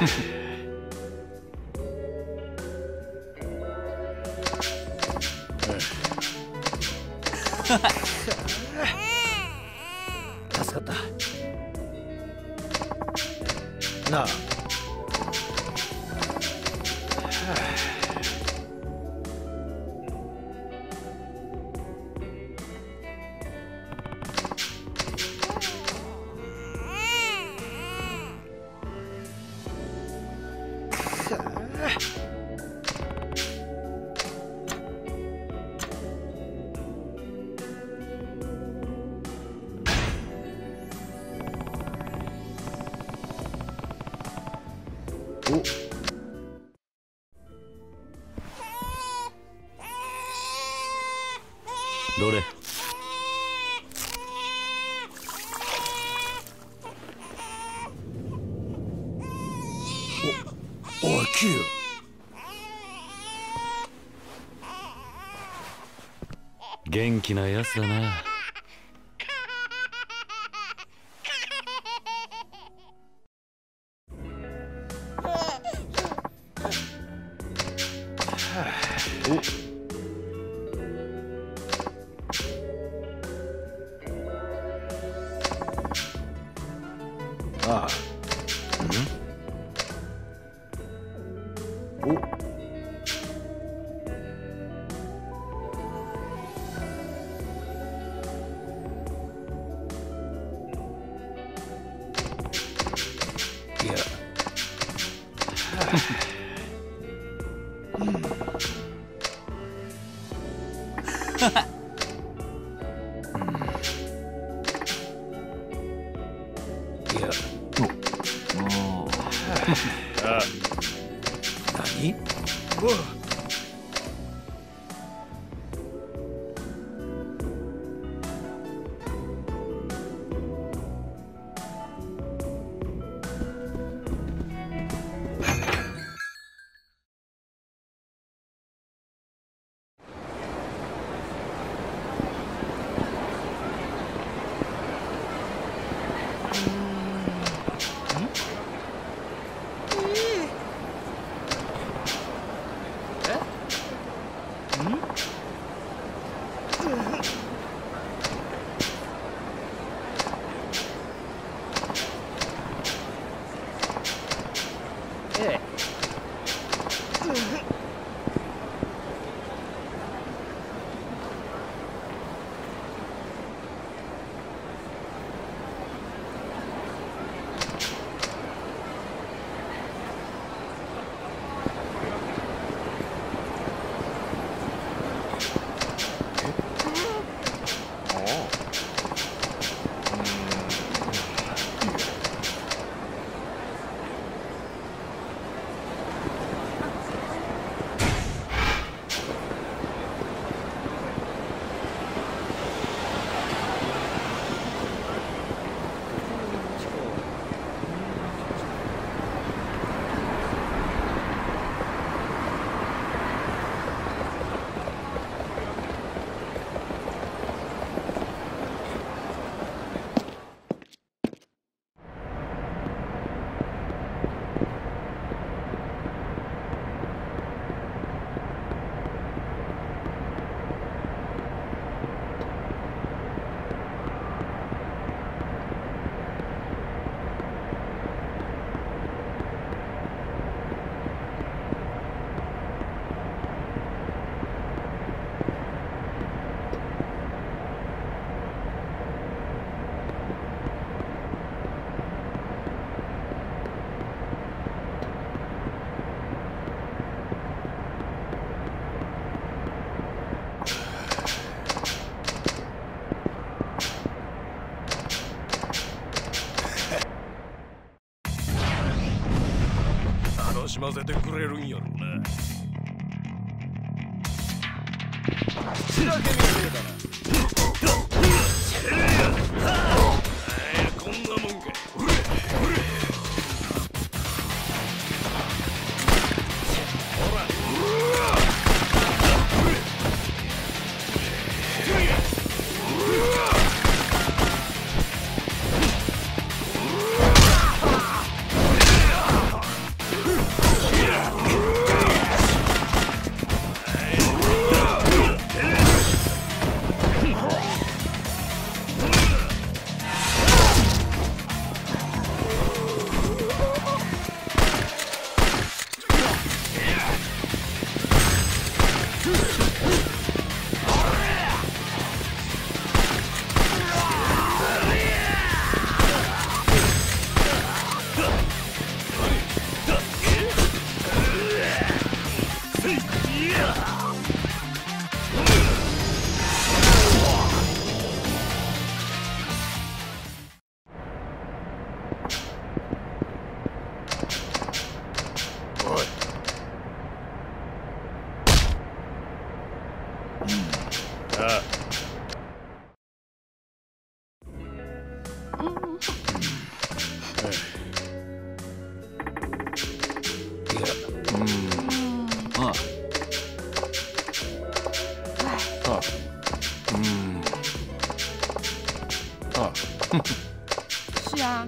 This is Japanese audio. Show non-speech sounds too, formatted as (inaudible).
助 (laughs) どれ？おいキュ元気なやつだな。(laughs) 何？れるんやろな。こんあいやうんああうんあ是啊，